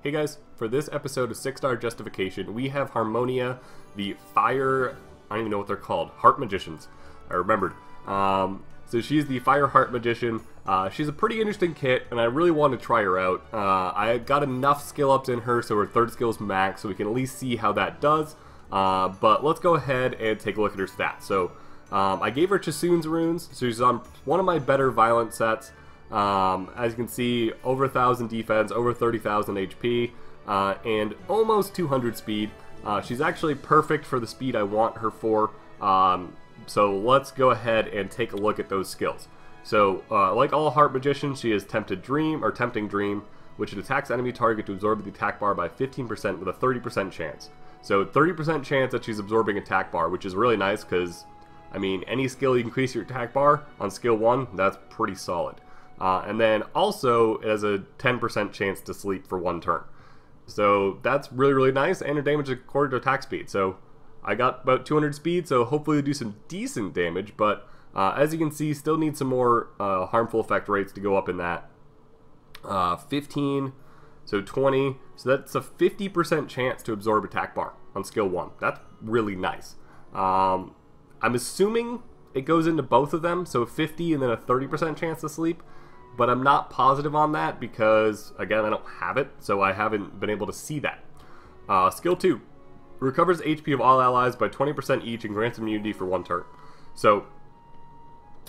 Hey guys, for this episode of 6 Star Justification, we have Harmonia, the Fire... I don't even know what they're called. Harp Magicians. I remembered. Um, so she's the Fire Harp Magician. Uh, she's a pretty interesting kit, and I really want to try her out. Uh, I got enough skill ups in her, so her third skill is max, so we can at least see how that does. Uh, but let's go ahead and take a look at her stats. So um, I gave her Chasun's runes, so she's on one of my better violent sets. Um, as you can see, over 1,000 defense, over 30,000 HP, uh, and almost 200 speed. Uh, she's actually perfect for the speed I want her for. Um, so let's go ahead and take a look at those skills. So, uh, like all Harp Magicians, she is Tempted Dream, or Tempting Dream, which attacks enemy target to absorb the attack bar by 15% with a 30% chance. So 30% chance that she's absorbing attack bar, which is really nice because, I mean, any skill you increase your attack bar on skill 1, that's pretty solid. Uh, and then also it has a 10% chance to sleep for one turn. So that's really, really nice, and her damage according to attack speed. So I got about 200 speed, so hopefully do some decent damage, but uh, as you can see, still need some more uh, harmful effect rates to go up in that. Uh, 15, so 20, so that's a 50% chance to absorb attack bar on skill 1. That's really nice. Um, I'm assuming it goes into both of them, so 50 and then a 30% chance to sleep but I'm not positive on that because, again, I don't have it, so I haven't been able to see that. Uh, skill 2. Recovers HP of all allies by 20% each and grants immunity for one turn. So,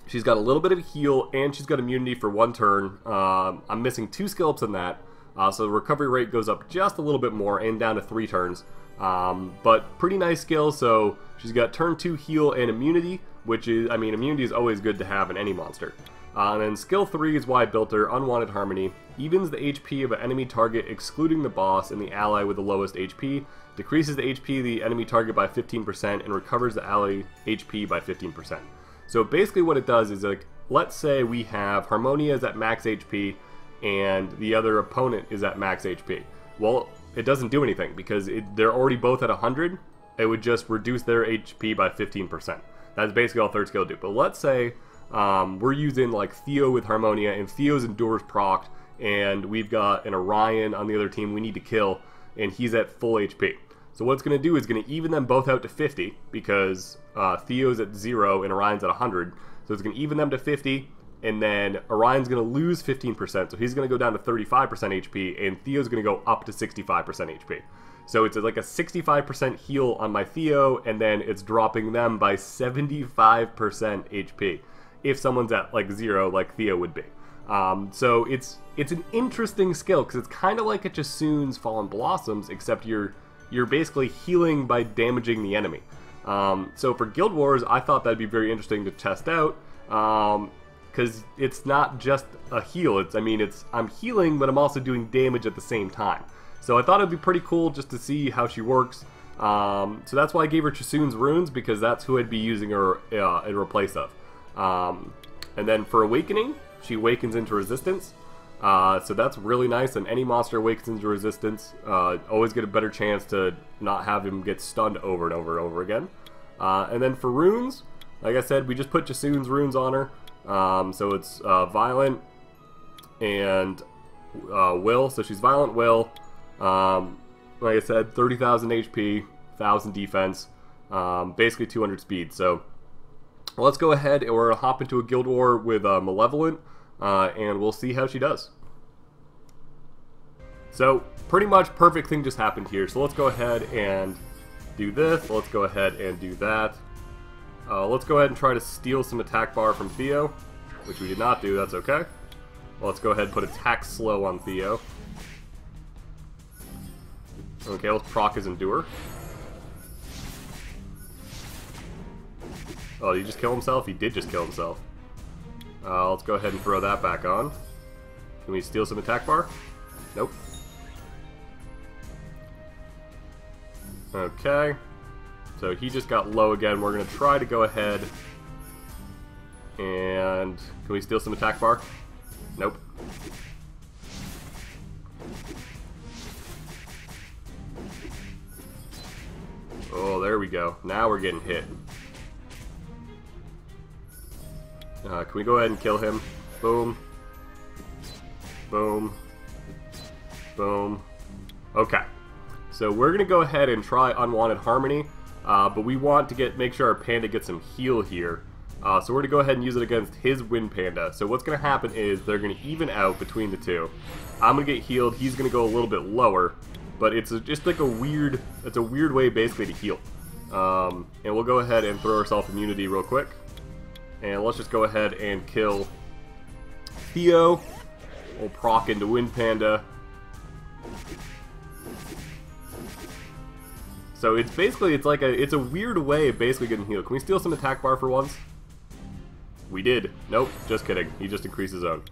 she's got a little bit of heal and she's got immunity for one turn. Um, I'm missing two skill ups in that, uh, so the recovery rate goes up just a little bit more and down to three turns. Um, but pretty nice skill, so she's got turn 2 heal and immunity, which is, I mean, immunity is always good to have in any monster. Uh, and then skill 3 is why I built her, Unwanted Harmony. Evens the HP of an enemy target excluding the boss and the ally with the lowest HP. Decreases the HP of the enemy target by 15% and recovers the ally HP by 15%. So basically what it does is like, let's say we have Harmonia is at max HP and the other opponent is at max HP. Well, it doesn't do anything because it, they're already both at 100. It would just reduce their HP by 15%. That's basically all third skill do. But let's say um, we're using like Theo with Harmonia, and Theo's Endures proc, and we've got an Orion on the other team we need to kill, and he's at full HP. So what it's going to do is going to even them both out to 50, because uh, Theo's at 0 and Orion's at 100. So it's going to even them to 50, and then Orion's going to lose 15%, so he's going to go down to 35% HP, and Theo's going to go up to 65% HP. So it's like a 65% heal on my Theo, and then it's dropping them by 75% HP if someone's at like zero, like Theo would be. Um, so it's it's an interesting skill because it's kind of like a Chasun's Fallen Blossoms, except you're you're basically healing by damaging the enemy. Um, so for Guild Wars, I thought that'd be very interesting to test out because um, it's not just a heal. It's I mean it's I'm healing, but I'm also doing damage at the same time. So I thought it'd be pretty cool just to see how she works. Um, so that's why I gave her Chasun's runes because that's who I'd be using her uh, in replace of. Um, and then for Awakening, she awakens into Resistance. Uh, so that's really nice, and any monster awakens into Resistance, uh, always get a better chance to not have him get stunned over and over and over again. Uh, and then for runes, like I said, we just put Chasun's runes on her. Um, so it's uh, Violent and uh, Will, so she's Violent Will. Um, like I said, 30,000 HP, 1,000 defense, um, basically 200 speed. So well, let's go ahead and we're going to hop into a guild war with uh, Malevolent, uh, and we'll see how she does. So, pretty much perfect thing just happened here. So let's go ahead and do this. Let's go ahead and do that. Uh, let's go ahead and try to steal some attack bar from Theo, which we did not do. That's okay. Let's go ahead and put attack slow on Theo. Okay, let's proc his Endure. Oh, he just kill himself? He did just kill himself. Uh, let's go ahead and throw that back on. Can we steal some attack bar? Nope. Okay. So he just got low again. We're going to try to go ahead and... Can we steal some attack bar? Nope. Oh, there we go. Now we're getting hit. Uh, can we go ahead and kill him? Boom. Boom. Boom. Okay. So we're going to go ahead and try Unwanted Harmony, uh, but we want to get make sure our Panda gets some heal here. Uh, so we're going to go ahead and use it against his Wind Panda. So what's going to happen is they're going to even out between the two. I'm going to get healed, he's going to go a little bit lower, but it's a, just like a weird, it's a weird way basically to heal. Um, and we'll go ahead and throw ourselves immunity real quick. And let's just go ahead and kill Theo. We'll proc into Wind Panda. So it's basically, it's like a, it's a weird way of basically getting healed. Can we steal some attack bar for once? We did. Nope, just kidding. He just increased his own.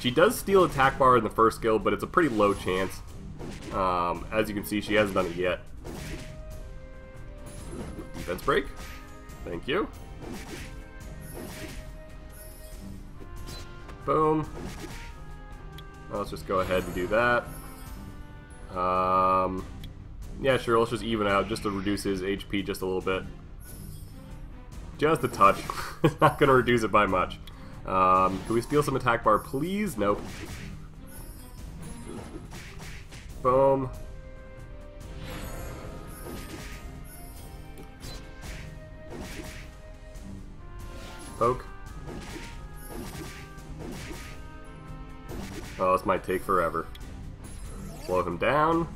She does steal attack bar in the first skill, but it's a pretty low chance. Um, as you can see, she hasn't done it yet. Defense break. Thank you. Boom. Let's just go ahead and do that. Um, yeah, sure, let's just even out just to reduce his HP just a little bit. Just a touch. it's not going to reduce it by much. Um, can we steal some attack bar, please? Nope. Boom. Poke. Oh, this might take forever. Slow him down.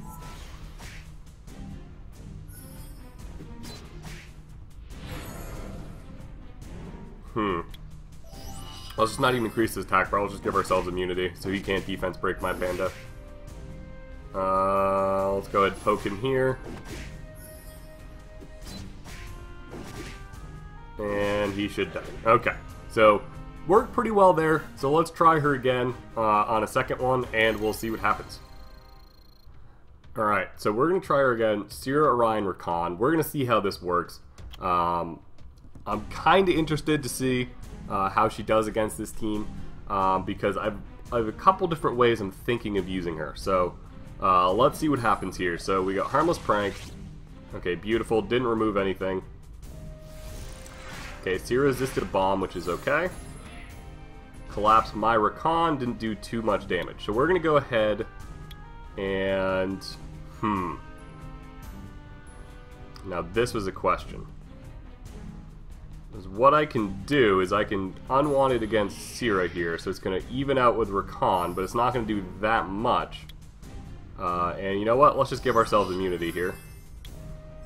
Hmm. Let's just not even increase his attack bar, let's just give ourselves immunity, so he can't defense break my panda. Uh, let's go ahead and poke him here. And he should die. Okay, so worked pretty well there, so let's try her again uh, on a second one, and we'll see what happens. Alright, so we're going to try her again, Sierra Orion Rakan. We're going to see how this works. Um, I'm kind of interested to see uh, how she does against this team um, because I've, I have a couple different ways I'm thinking of using her. So uh, let's see what happens here. So we got Harmless Prank. Okay, beautiful. Didn't remove anything. Okay, Sierra resisted a bomb, which is okay. Collapse my Rakan didn't do too much damage. So we're going to go ahead and... Hmm. Now this was a question. Because what I can do is I can unwanted against Sierra here, so it's going to even out with Rakan, but it's not going to do that much. Uh, and you know what? Let's just give ourselves immunity here.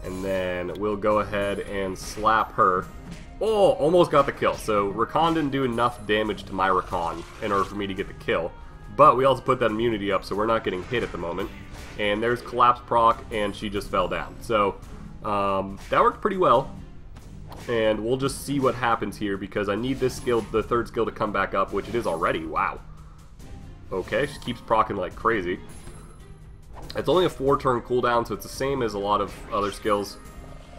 And then we'll go ahead and slap her. Oh, almost got the kill. So Rakan didn't do enough damage to my Rakan in order for me to get the kill. But we also put that immunity up, so we're not getting hit at the moment. And there's Collapse proc, and she just fell down. So um, that worked pretty well and we'll just see what happens here because I need this skill, the third skill to come back up, which it is already. Wow. Okay, she keeps procking like crazy. It's only a four turn cooldown, so it's the same as a lot of other skills.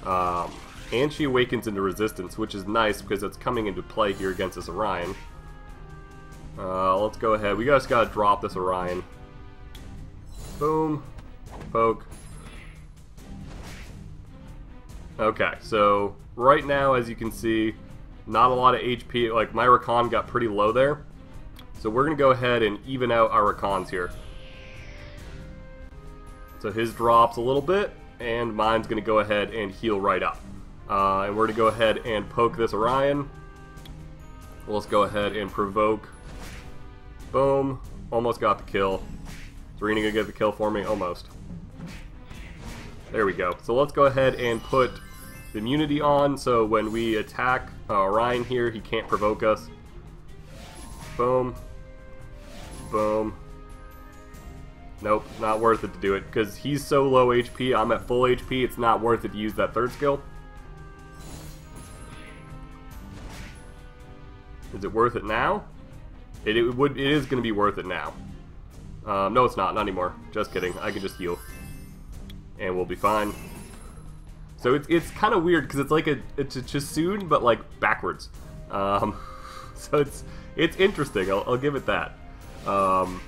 Um, and she awakens into resistance, which is nice because it's coming into play here against this Orion. Uh, let's go ahead. We just gotta drop this Orion. Boom. Poke. Okay, so right now, as you can see, not a lot of HP. Like, my Rakan got pretty low there. So we're going to go ahead and even out our Rakans here. So his drops a little bit, and mine's going to go ahead and heal right up. Uh, and we're to go ahead and poke this Orion. Let's go ahead and provoke. Boom. Almost got the kill. Is Rena to get the kill for me? Almost. There we go. So let's go ahead and put the immunity on, so when we attack uh, Orion here, he can't provoke us. Boom. Boom. Nope, not worth it to do it, because he's so low HP, I'm at full HP, it's not worth it to use that third skill. Is it worth it now? It, it would. It is going to be worth it now. Um, no, it's not. Not anymore. Just kidding. I can just heal. And we'll be fine. So it's, it's kind of weird because it's like a it's a Chasun but like backwards. Um, so it's it's interesting. I'll, I'll give it that. Um,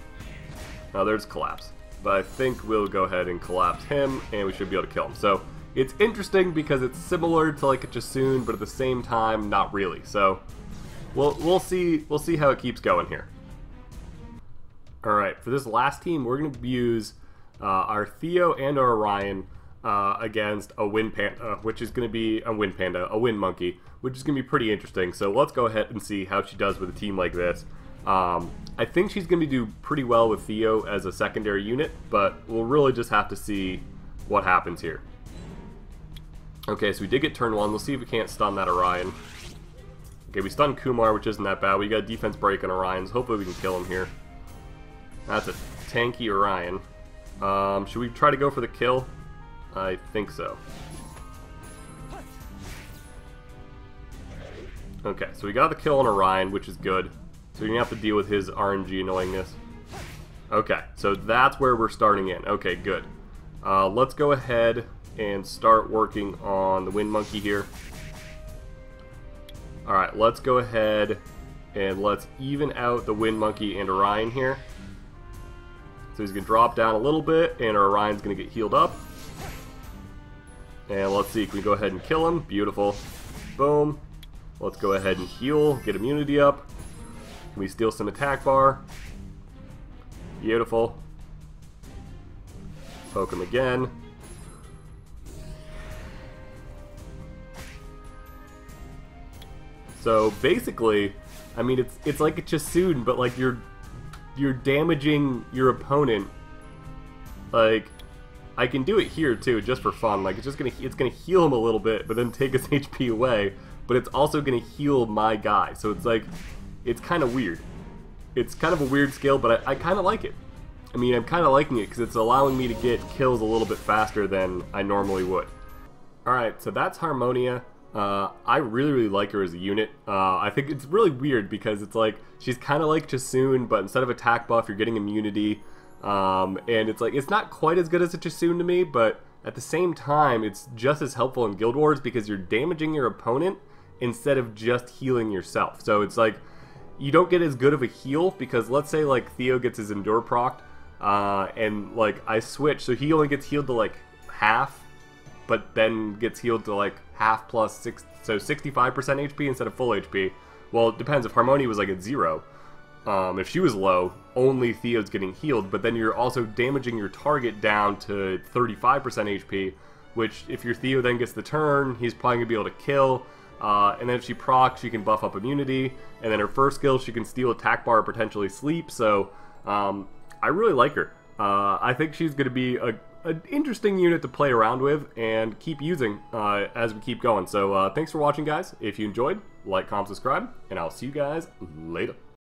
now there's collapse, but I think we'll go ahead and collapse him, and we should be able to kill him. So it's interesting because it's similar to like a Chasun, but at the same time, not really. So we'll we'll see we'll see how it keeps going here. All right, for this last team, we're going to use uh, our Theo and our Orion uh, against a Wind Panda, which is going to be a Wind Panda, a Wind Monkey, which is going to be pretty interesting. So let's go ahead and see how she does with a team like this. Um, I think she's going to do pretty well with Theo as a secondary unit, but we'll really just have to see what happens here. Okay, so we did get turn one. Let's see if we can't stun that Orion. Okay, we stunned Kumar, which isn't that bad. We got a defense break on Orions. Hopefully we can kill him here. That's a tanky Orion. Um, should we try to go for the kill? I think so. Okay, so we got the kill on Orion, which is good. So you're going to have to deal with his RNG annoyingness. Okay, so that's where we're starting in. Okay, good. Uh, let's go ahead and start working on the Wind Monkey here. Alright, let's go ahead and let's even out the Wind Monkey and Orion here. So he's going to drop down a little bit, and Orion's going to get healed up. And let's see, can we go ahead and kill him? Beautiful. Boom. Let's go ahead and heal, get immunity up. Can we steal some attack bar? Beautiful. Poke him again. So basically, I mean, it's it's like a Chasun, but like you're you're damaging your opponent. Like, I can do it here too, just for fun. Like, it's just gonna it's gonna heal him a little bit, but then take his HP away. But it's also gonna heal my guy. So it's like, it's kind of weird. It's kind of a weird skill, but I, I kind of like it. I mean, I'm kind of liking it because it's allowing me to get kills a little bit faster than I normally would. Alright, so that's Harmonia. Uh, I really, really like her as a unit. Uh, I think it's really weird because it's like she's kind of like Chasun, but instead of attack buff, you're getting immunity. Um, and it's like it's not quite as good as a Chasun to me, but at the same time, it's just as helpful in Guild Wars because you're damaging your opponent instead of just healing yourself. So it's like you don't get as good of a heal because let's say like Theo gets his Endure proc, uh, and like I switch, so he only gets healed to like half, but then gets healed to like half plus six, so 65% HP instead of full HP. Well, it depends. If Harmonia was like at zero, um, if she was low, only Theo's getting healed, but then you're also damaging your target down to 35% HP, which if your Theo then gets the turn, he's probably going to be able to kill. Uh, and then if she procs, she can buff up immunity. And then her first skill, she can steal attack bar or potentially sleep. So um, I really like her. Uh, I think she's going to be a, an interesting unit to play around with and keep using uh, as we keep going. So uh, thanks for watching, guys. If you enjoyed, like, comment, subscribe, and I'll see you guys later.